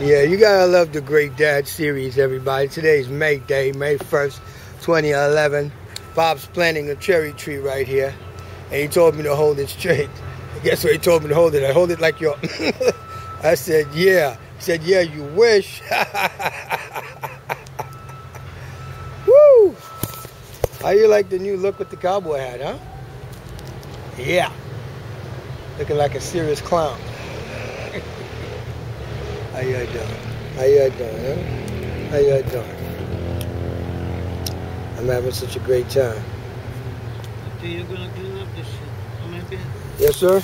Yeah, you gotta love the Great Dad series, everybody. Today's May Day, May 1st, 2011. Bob's planting a cherry tree right here, and he told me to hold it straight. Guess what he told me to hold it? I hold it like your. I said, yeah. He said, yeah, you wish. Woo! How you like the new look with the cowboy hat, huh? Yeah. Looking like a serious clown. How you doing? How you doing, huh? How you doing? I'm having such a great time. You're gonna clean up this shit. Maybe. Yes, sir?